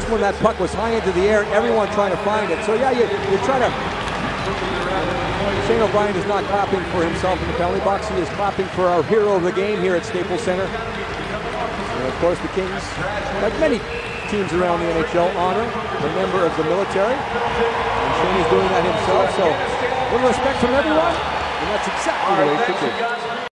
That's when that puck was high into the air, everyone trying to find it. So yeah, you, you try to Shane O'Brien is not clapping for himself in the penalty box. He is clapping for our hero of the game here at Staples Center. And of course, the Kings, like many teams around the NHL, honor the member of the military. And Shane is doing that himself. So, a little respect from everyone. And that's exactly the way it should be.